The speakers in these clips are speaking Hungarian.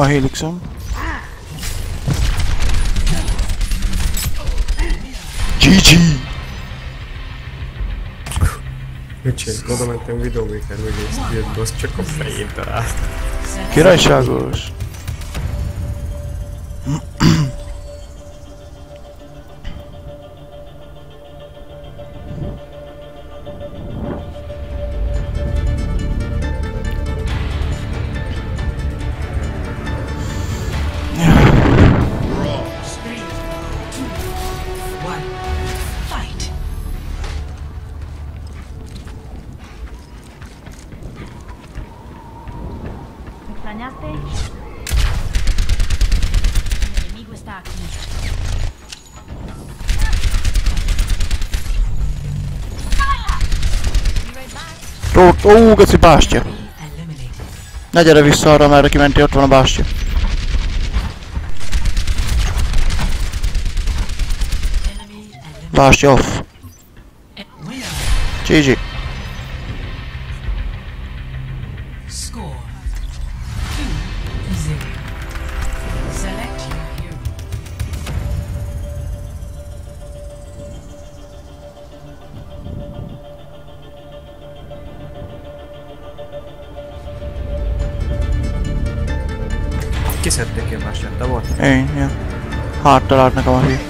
Van Helixom. GG! Öcsém, oda mentem videóméter mögé, és boss, csak a fején talált. Királyságos! Ó, geci bástya! Ne gyere vissza arra, merre kimentél, ott van a bástya. Bástya off. GG. Bástyát, te volt? Én, ja. Háttal állt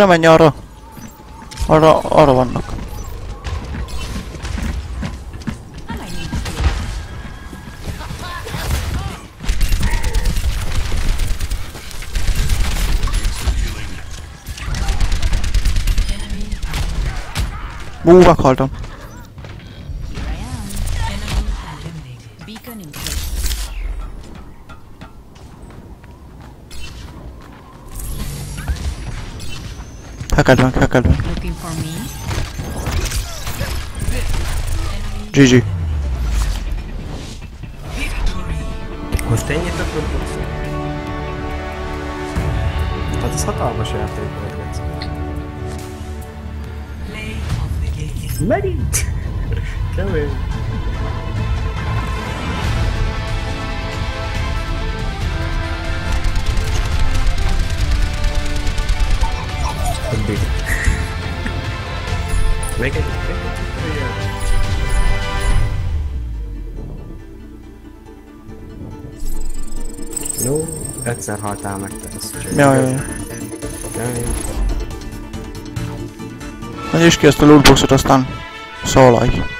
Ú, ne menj arra! Arra, arra vannak. I might need to heal. Enemy, Ú, meghaltam. Hekeld meg, hekeld meg. Looking for me? GG. Victory. Most ennyit akkor boss? Hát ez hatalmas játék volt, Geci. Play of Még egy, még egy, ilyen. No, egyszer haltál meg te, ez csak. Ja, ja, ja. Kemény. Menj is ki ezt a lootboxot, aztán szólaj.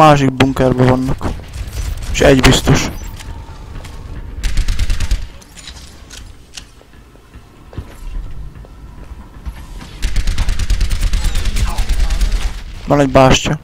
Másik bunkerben vannak. És egy biztos. Van egy bástya.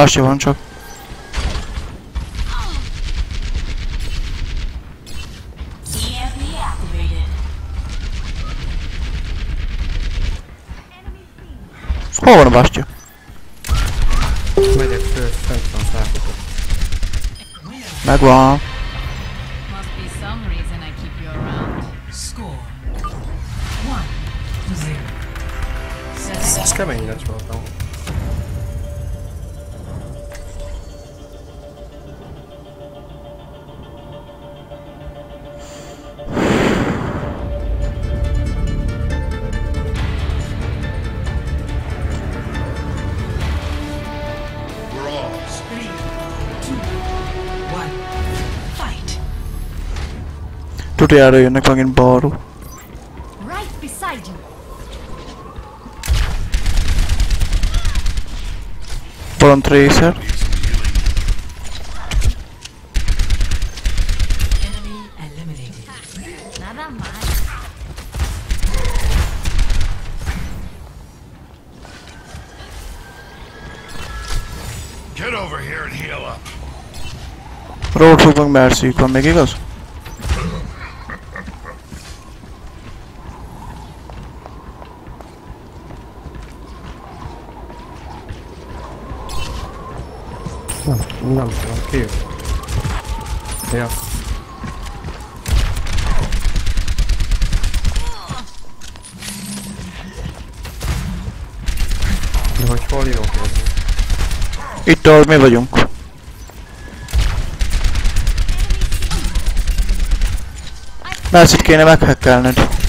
Bástya van csak. EMP activated. Hol van a bástya? Megyek föl, fent van szállított. Megvan. Right beside you. Get over here and heal up. Road to Bangmar, so make it. Nem, nem tudom, ki. Ja. De hogy hol jó? Itt ahol mi vagyunk. Mercyt kéne meghekkelned.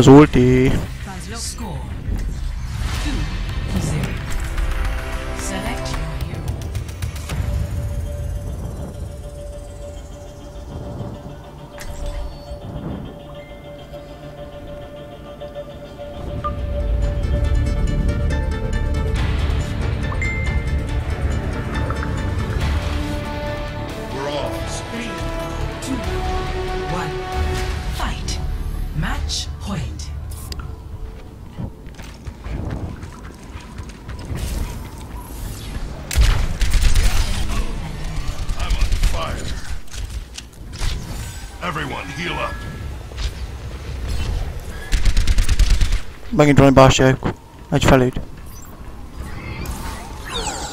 resulti Megint van egy bástyájuk. Egy feléd.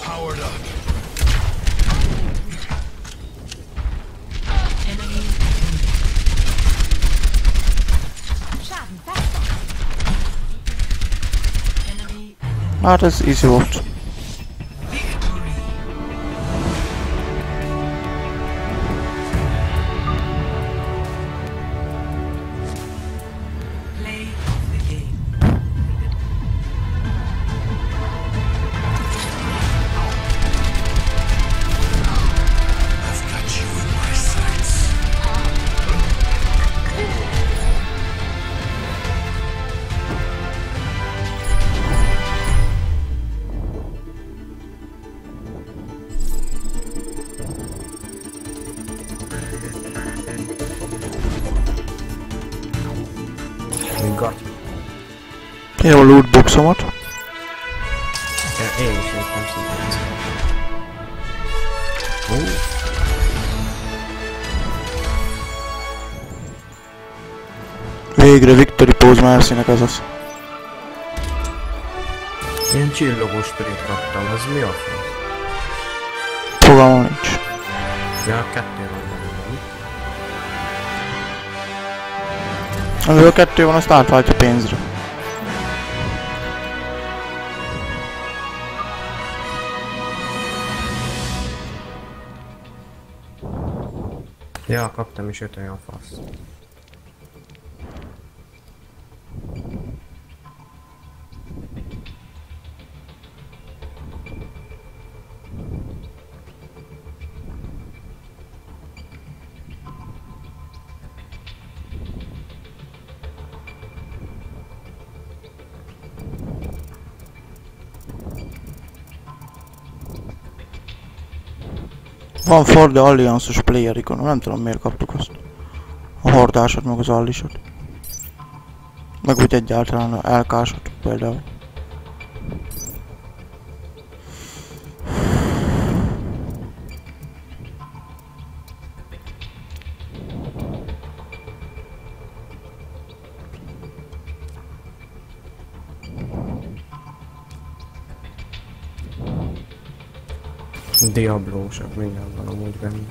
Powered up. Enemy Schaden, fest. Enemy Hát ez easy volt. Én a lootboxomat. Ja, én is értem szintén. Ó, Végre Victory Pose Mercy-nek az az. ilyen csillogós sprayt kaptam, az mi a fasz? Fogalmam nincs. Ja, kettő van benne. Amivel kettő van, azt átváltja pénzre. Ja, kaptam is öt olyan fasz. Van For the Alliance-os player ikon, nem tudom miért kaptuk azt. A hordásot, meg az allisot. Meg úgy egyáltalán a LK-sot például. Diablósak, minden van amúgy benne.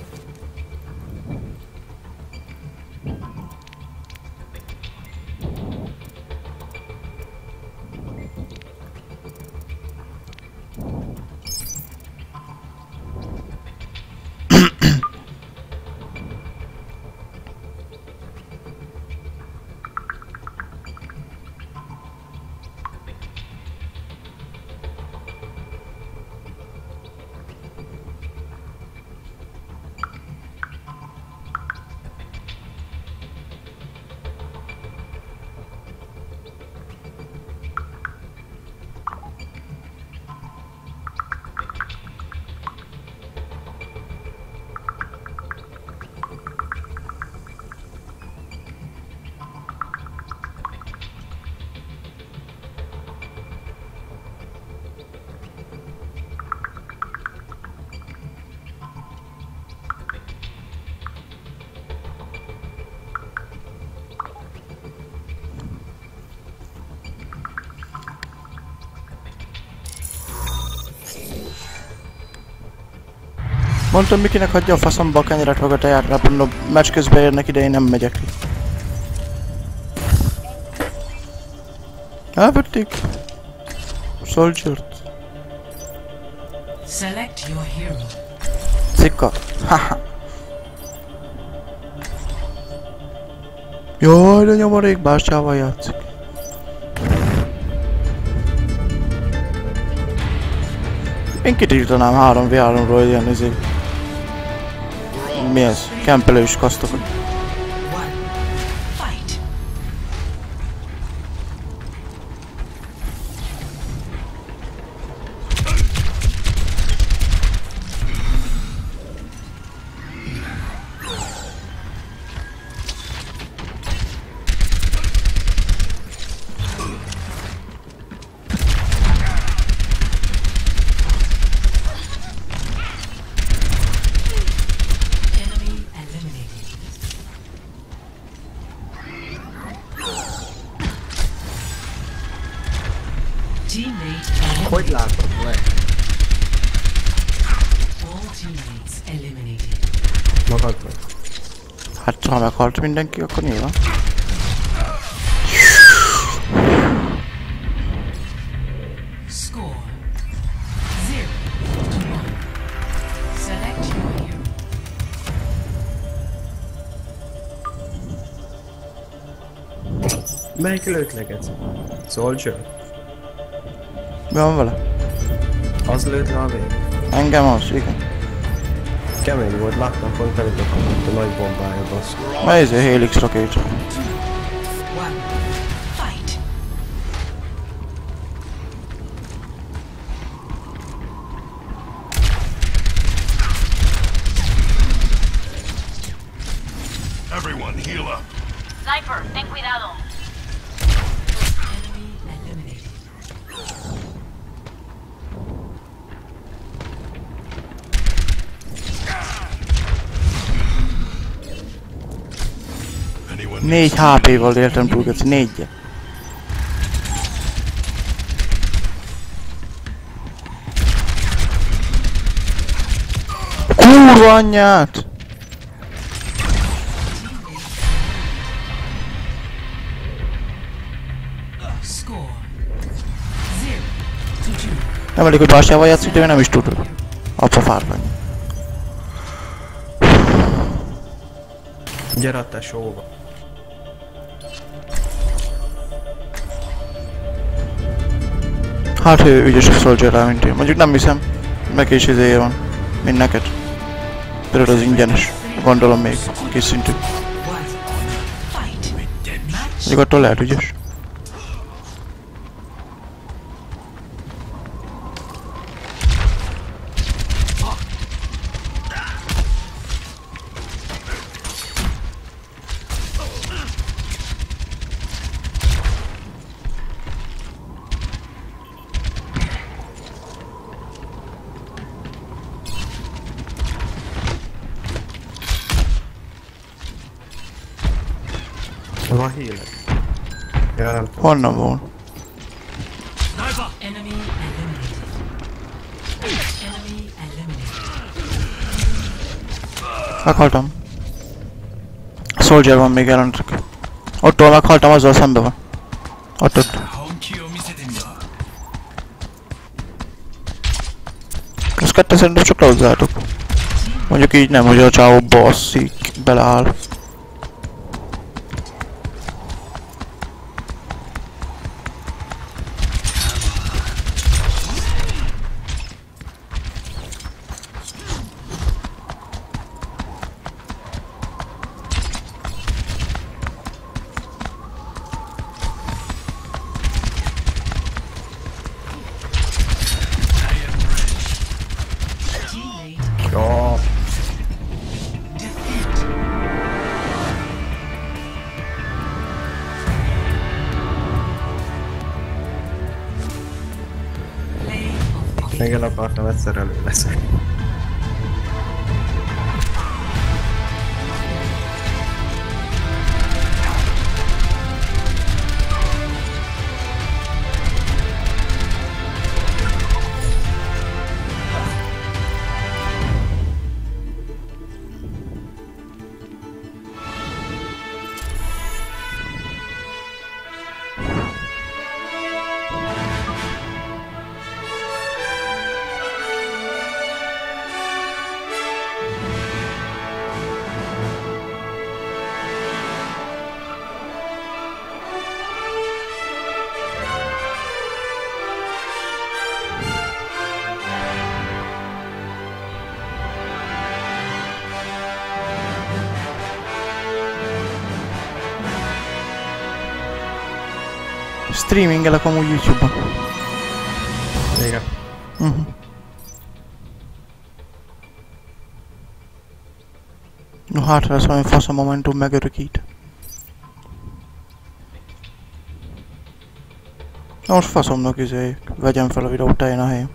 Mondtam Mikinek hagyja a faszomba a kenyeret meg a mert mondom, meccs közben érnek ide, én nem megyek ki. Elvették. Soldier-t. Select your hero. Cikka. Haha. Jaj, de nyomorék bástyával játszik. Én kitiltanám 3v3-ról ilyen izé. Mi ez? Kempelős kasztokat. Hogy látod le? Magadról? Hát ha meghalt mindenki, akkor nyilván. Score zero to one. Select your hero. Melyik lőtt leget? Soldier? Mi van vele? Az lőtt le a vég? Engem az, igen. Kemény volt, láttam pont előtt a nagy bombája basz. Ma izé Helix Rocket. 4 HP-val éltem túl, Geci, 4 Kurva anyját! Nem elég, hogy bástyával játszik, de ő nem is tud. Apa fárvány. Gyere a tesóba. Hát ő ügyesebb soldier mint én. Mondjuk nem hiszem. Meg is izéje van. Mint neked. Tudod az ingyenes. Gondolom még. Kis szintű. Mondjuk attól lehet ügyes. a hílet? Ja, nem tudom. Honnan van? Meghaltam. Soldier van még ellentek. Ottól meghaltam, azzal szembe van. Ott ott. Ezt kettő szerintem csak lehozzátok. Mondjuk így nem, hogy a csávó basszik, beleáll. Akartam egyszer Streamingelek amúgy Youtube-on. Igen. Uh-huh. No hát, lesz valami fasz a Momentum megörökít. Na most faszomnak izé, vegyem fel a videót, eljön a helyem.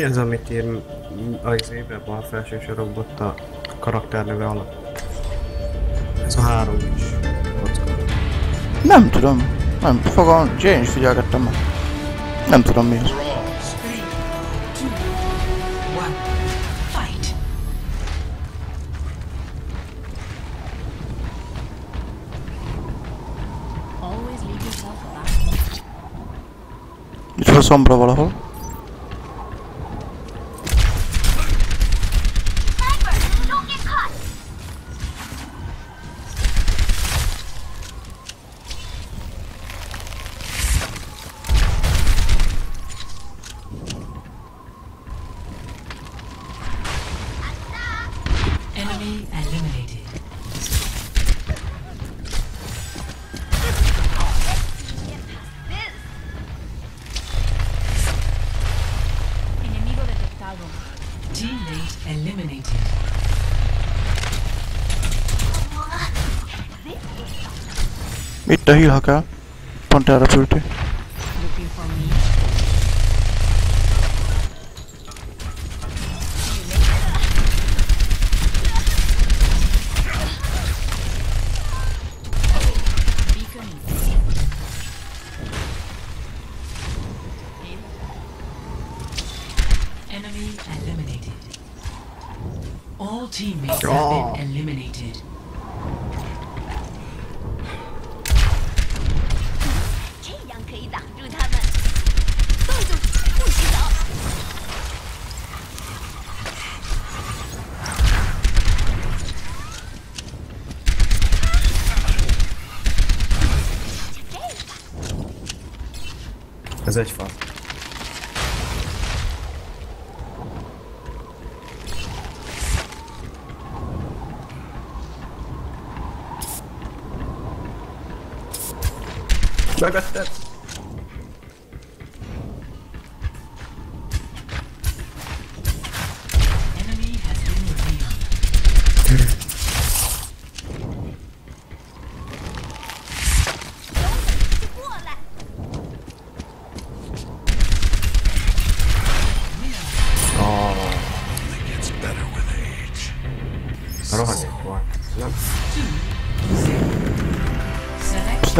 Mi az, amit m- az éve a felső sorokban ott a karakterneve alatt? Ez a három is. Kocka. Nem tudom. Nem, fogom, én is figyelgettem meg. Nem tudom mi az. Itt van szombra valahol. Enemy eliminated. Enemigo detectado. Teammate eliminated. Itt a heal, ha kell. Pont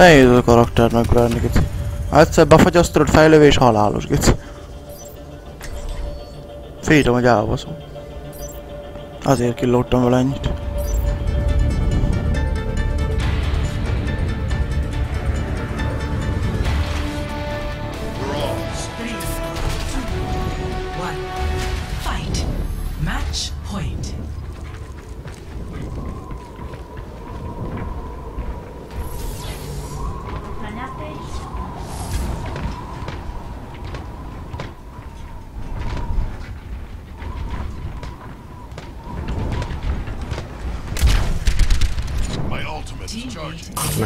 nehéz a karakter megverni, gici. Egyszer befagyasztod, fejlővés halálos, gici. Féltem, hogy elbaszom. Azért killódtam vele ennyit. Point.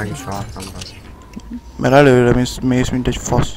Meg is haltam be. Mert előre mész mint egy fasz.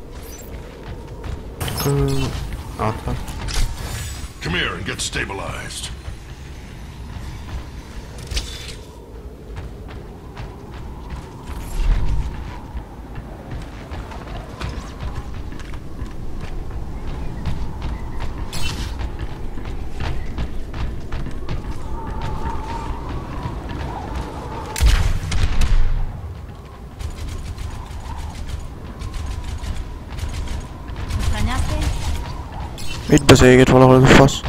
Come here and get stabilized. Mit beszélget valahol ez a fasz?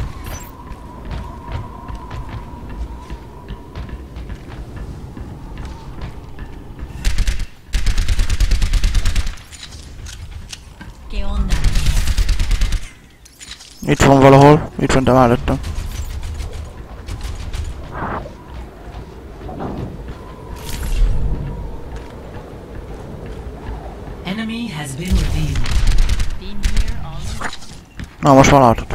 Itt van valahol, itt van, de mellettem. Na, most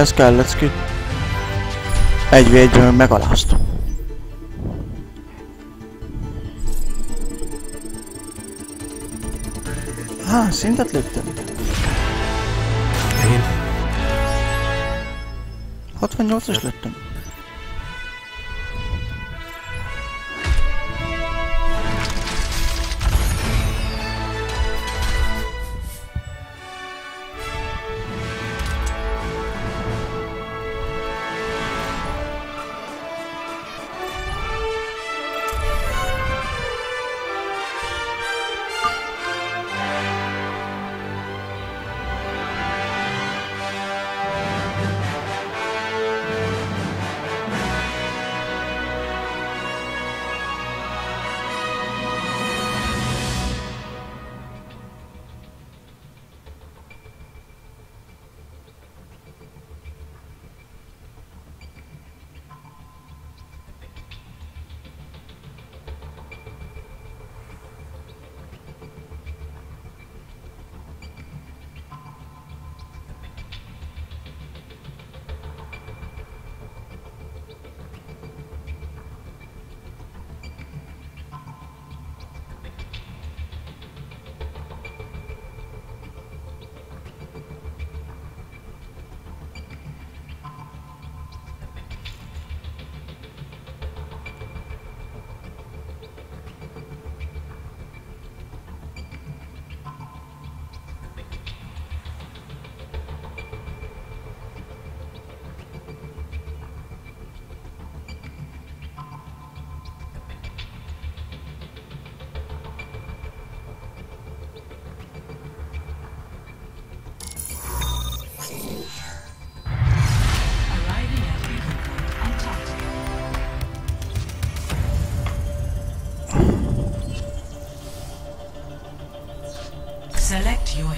Ehhez kellett skill. Egy v egyben megaláztam. Há, szintet léptem? Én 68-as lettem.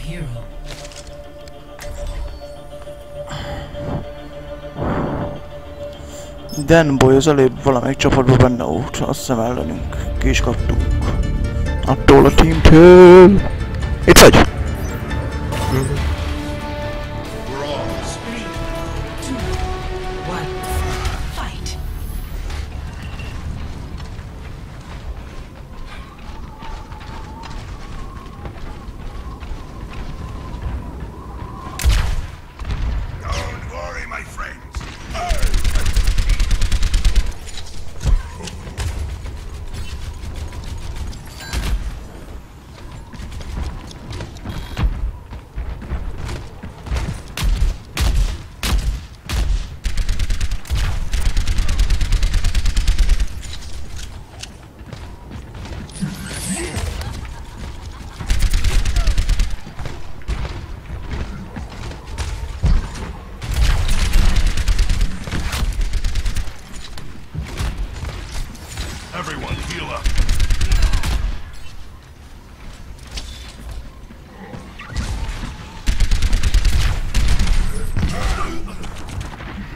Hero. Dan Boy az előbb valamelyik csapatban benne volt, azt hiszem ellenünk. Ki is kaptunk. Attól a teamtől. Itt vagy?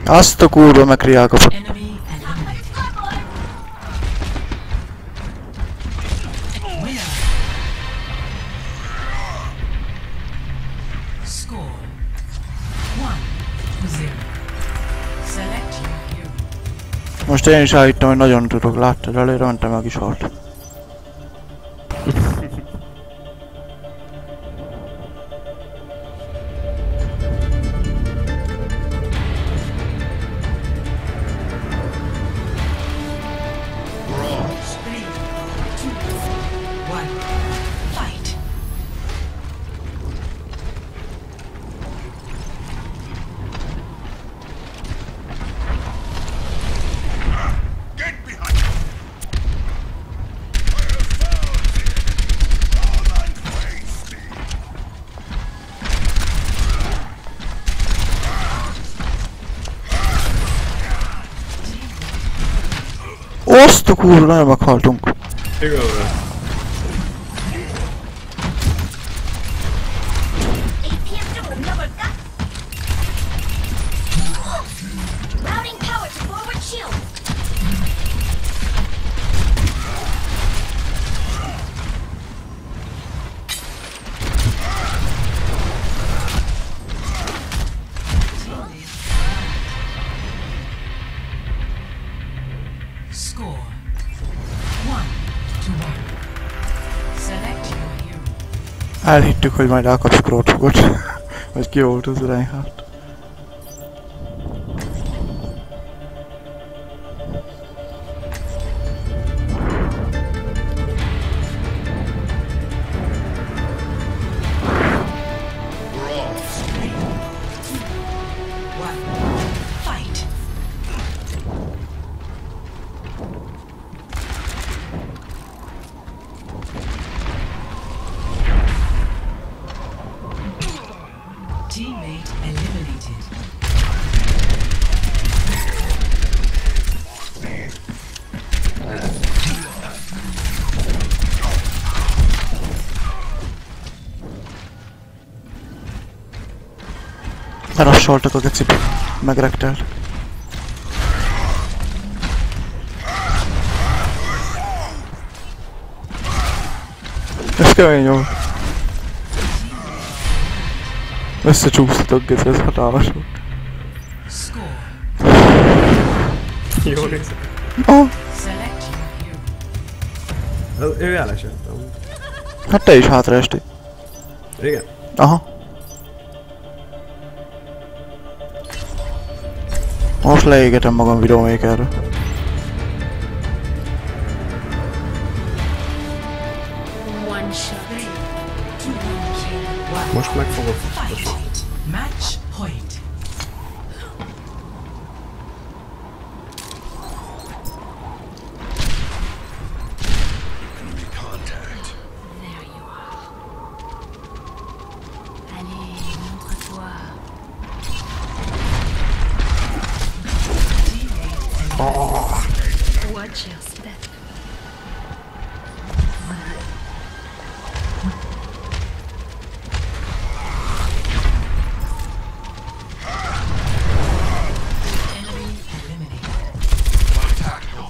Azt a kurva meg kriál kapott. Most én is állítom, hogy nagyon tudok, láttad, előre mentem meg is halt. Azt a kurva, nagyon Elhittük, hogy majd elkapjuk Roadhogot. Vagy ki volt az Reinhardt. Lerassoltak a geci. Megrektelt. Ez kemény volt. Összecsúsztatok, geci, ez hatalmas volt. Jó néz. Oh, Ő elesett amúgy. hát te is hátraestél. Igen. Aha. ෆ්ලේ එකට මගම විඩෝ මේකර Watch your step. Enemy eliminated. My tactical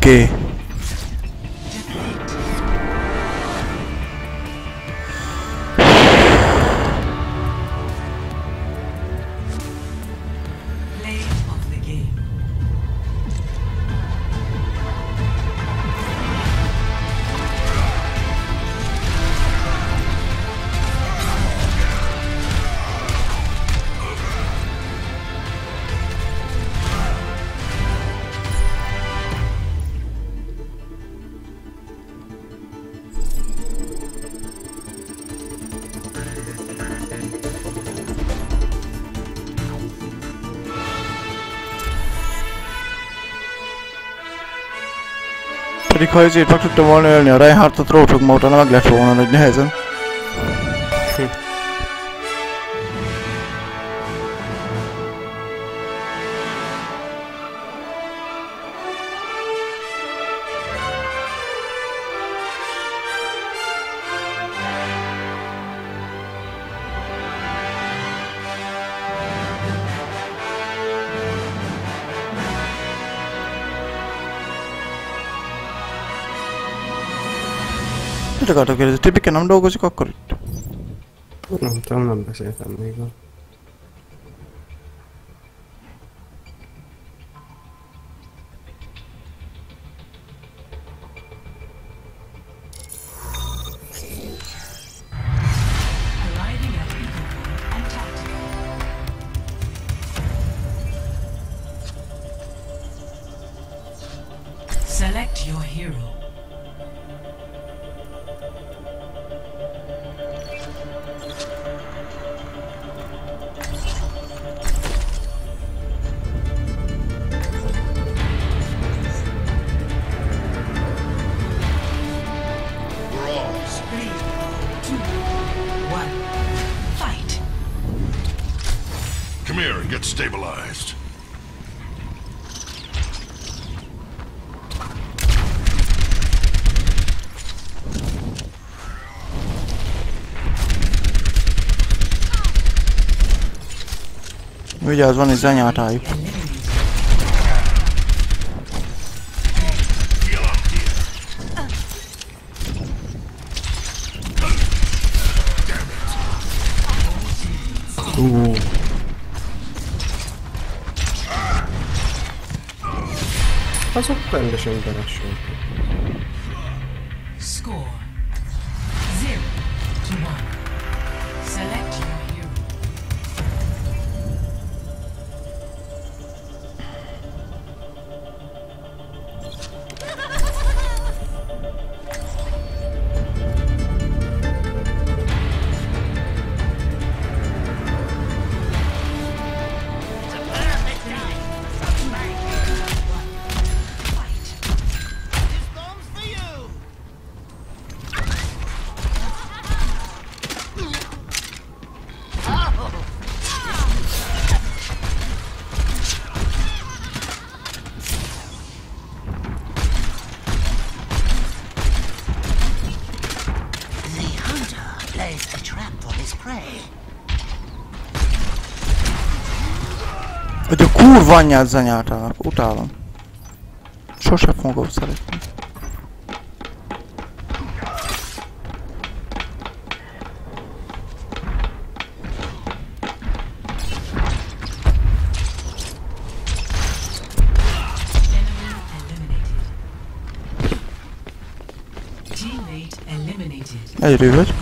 que Pedig ha ezért meg tudtam volna ölni a Reinhardtot rócsogma utána meg lett volna nagy nehezen. Mit akartok kérdezni? Tipike nem dolgozik akkor itt? Nem tudom, nem beszéltem még. a- van. Eliminated. Ú, azok rendesen beresültek. Kurva anyját zenyátának, utálom. Sose fogom szeretni. Enemy eliminated.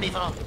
rendez-vous.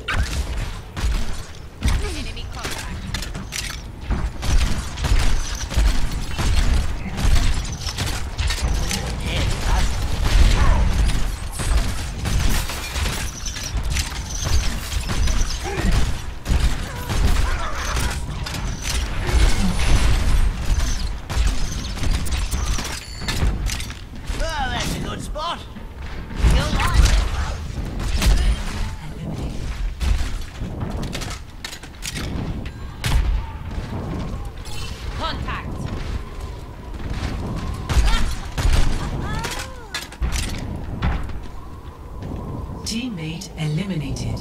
Teammate eliminated.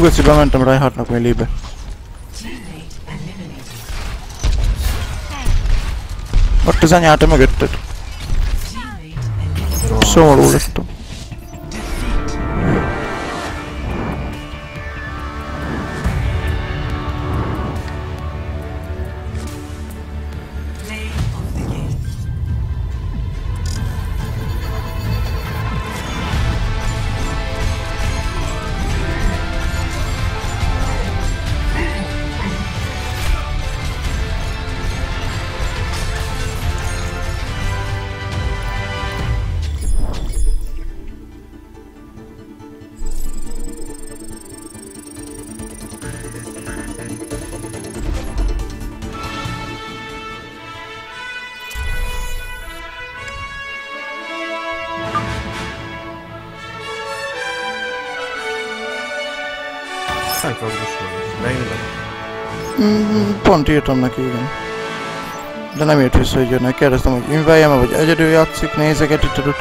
długo ci lamentem Reinhardt nakłęliby. Ortyzania, a ty mogę tutaj. Są rule w to. Szent mhm, pont írtam neki, igen. De nem jött vissza, hogy jönnek. Kérdeztem, hogy inveljem vagy egyedül játszik, nézeget, itt tudod.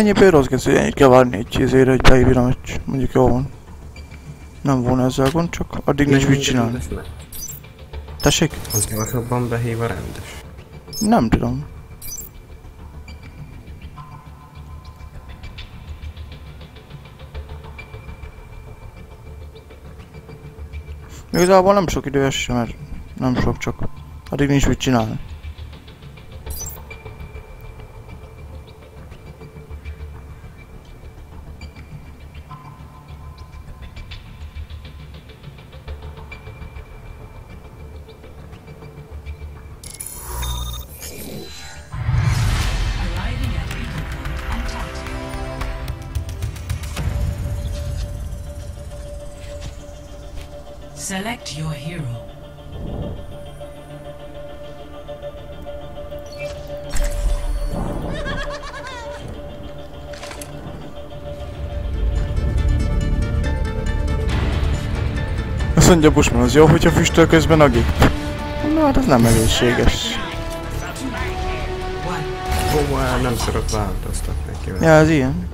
Ennyi például rossz kezdő, ennyit kell várni egy izére, hogy a meccs. Mondjuk jó van. Nem volna ezzel gond, csak addig nincs mit csinálni. Tessék? Az gyorsabban behív a rendes. Nem tudom. Igazából nem sok idő sem, mert nem sok csak. Addig nincs mit csinálni. Mondja Bushman, az jó, hogyha füstöl közben a gép. Na hát ez nem egészséges. Ó, nem szokott változtatni ki. Ja, ez ilyen.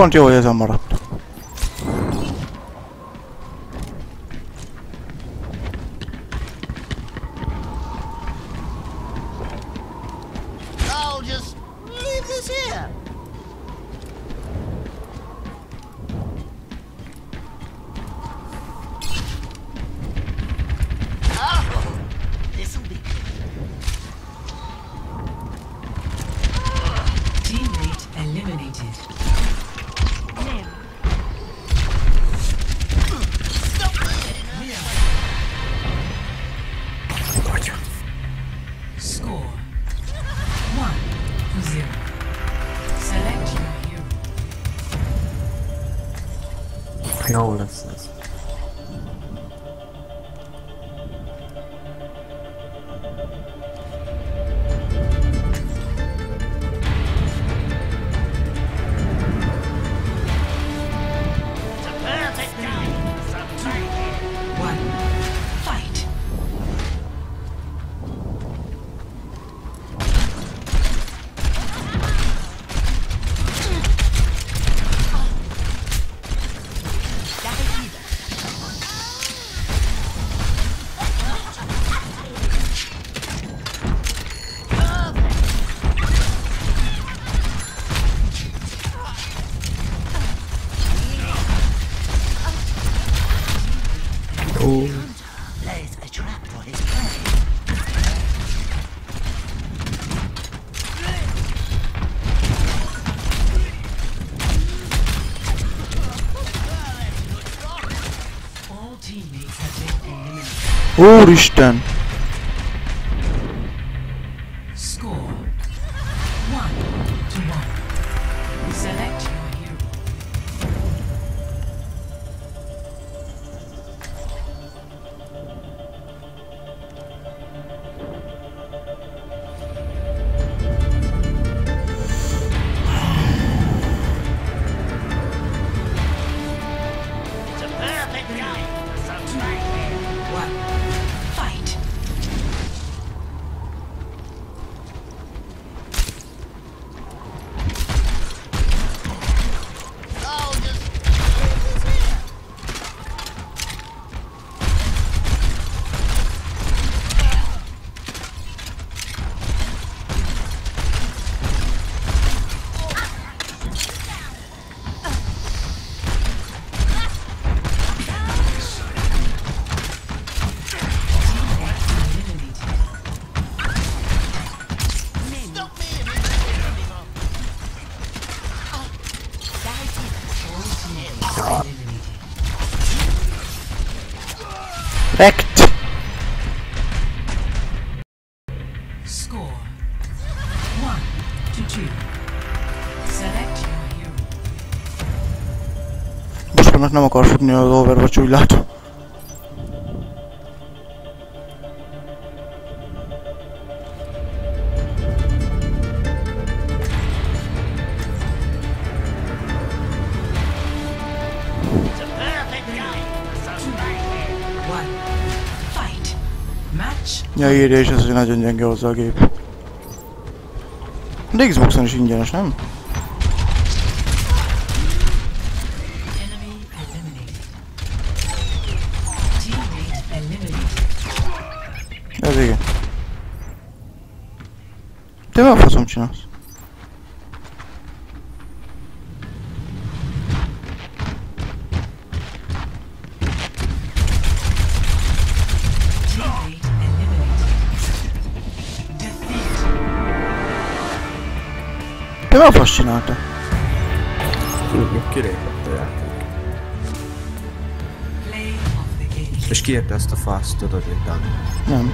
Pont jó, hogy ezen maradt. I'll zero. Select your hero. Jó lesz ez. Eliminated. Hát nem akar futni az Overwatch, úgy látom. One. Fight. Match. Ja, írja is ez, hogy nagyon gyenge hozzá a gép. De Xboxon is ingyenes, nem? Enemy csinálta? Kilépett a játék. És kiérte ezt a fászt, tudod, hogy. Nem.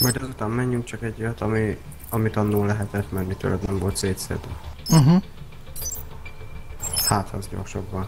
Majd azután menjünk csak egy olyat, ami, amit annól lehetett menni tőled, nem volt szétszedve. Uh-huh. Hát, az gyorsabban.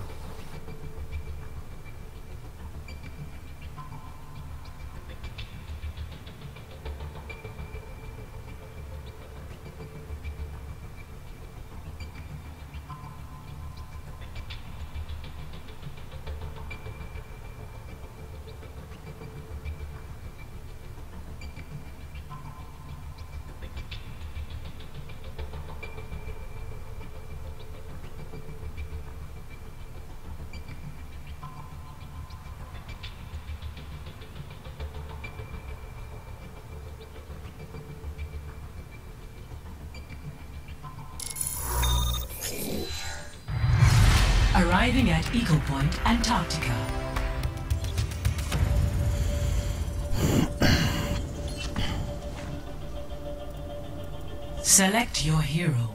Arriving at Eagle Point, Antarctica. Select your hero.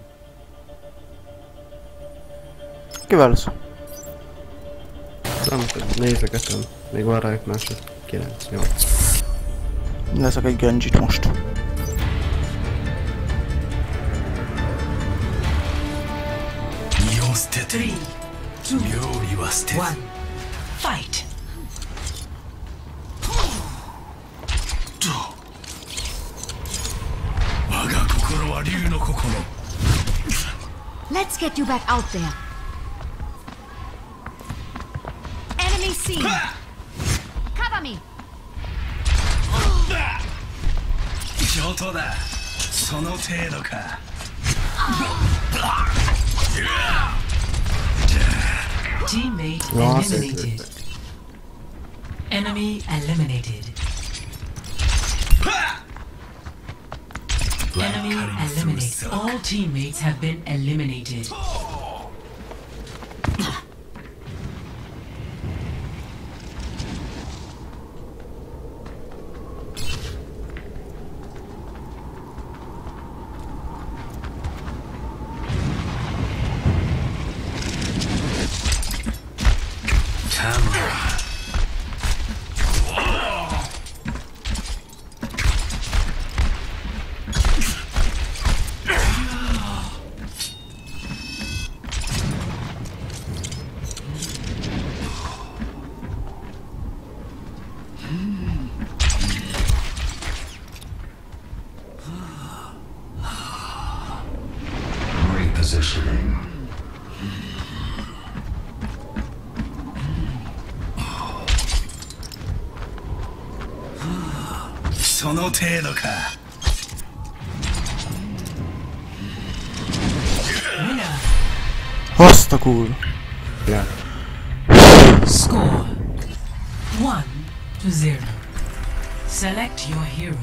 Kivel lesz? Nem tudom, nézegetem. Még van rá 5 másod. 9, 8. Leszek egy Genjit most. Your step. Three, two, 料理は捨てず one. Fight. 我が心は竜の心 Let's get you back out there. Enemy seen. Cover me. 上等だその程度か Teammate Lost it. eliminated. Enemy eliminated. Enemy cutting eliminated. All teammates have been eliminated. の程度か Winner. Azt a kurva. Ja. Score. One to zero. Select your hero.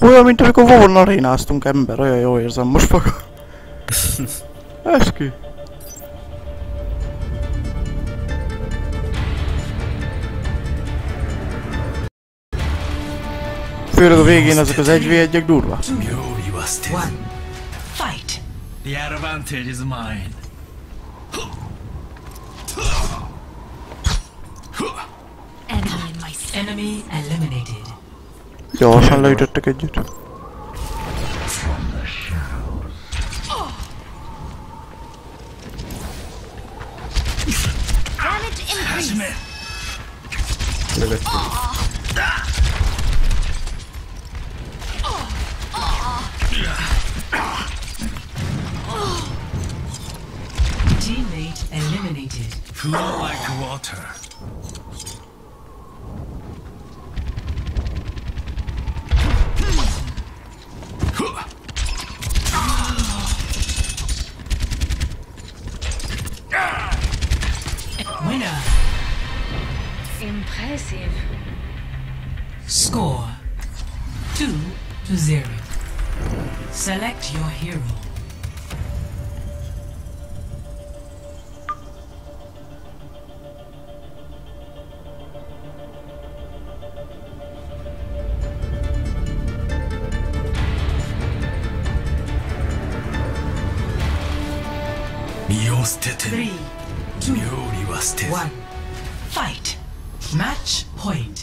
Olyan, mint amikor Vovon arénáztunk ember, olyan jó érzem most maga. Eskü. Főleg a végén azok az 1 v 1 durva. Fight. The advantage is mine. Enemy in my Enemy eliminated. Gyorsan leütöttek együtt. 身を捨てて料理は捨てず。ファイマッチポイン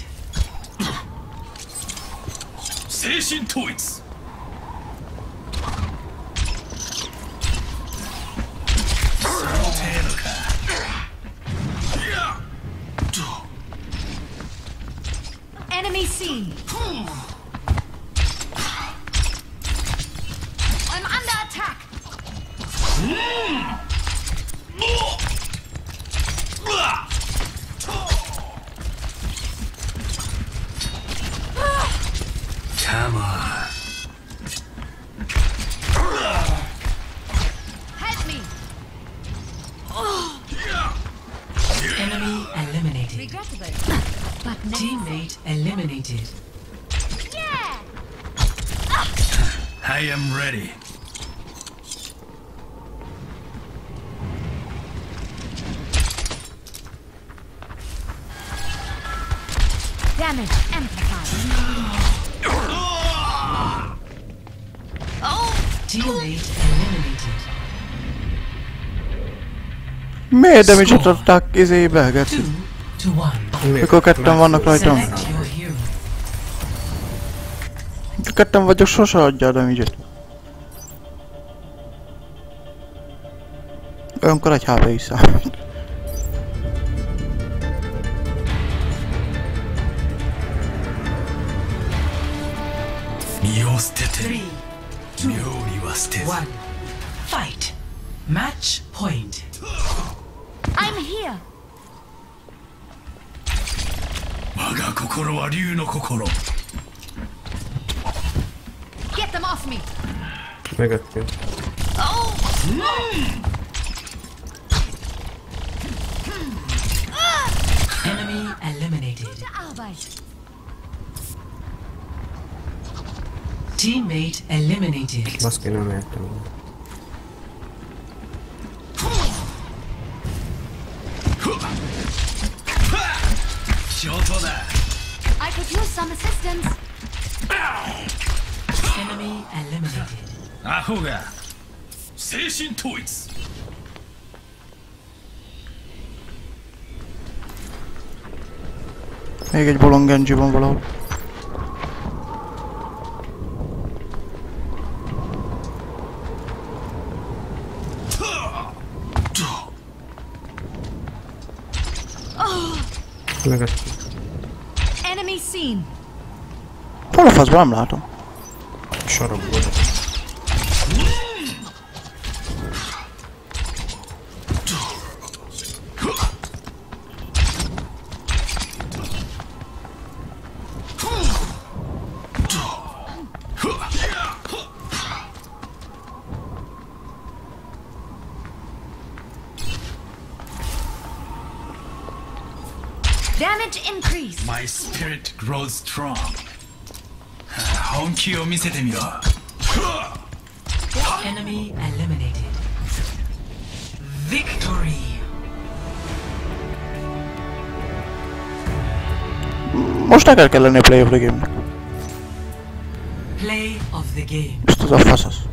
精神統一。Miért damage adták izébe, geci? Mikor ketten vannak rajtam. Ketten vagyok, sose adja a damage-et. Olyankor egy HP is számít. Mögöttünk. Enemy eliminated. Teammate eliminated. Baszki, nem értem. ホが精神統一 Még egy bolond Genji van valahol. Mögöttünk. Enemy seen! Hol a faszban nem látom. Sarokból. grows strong 本気を見せてみろ Enemy eliminated. Victory. Most neked kell lenni a play of the game-nek. Play of the game. Ezt az a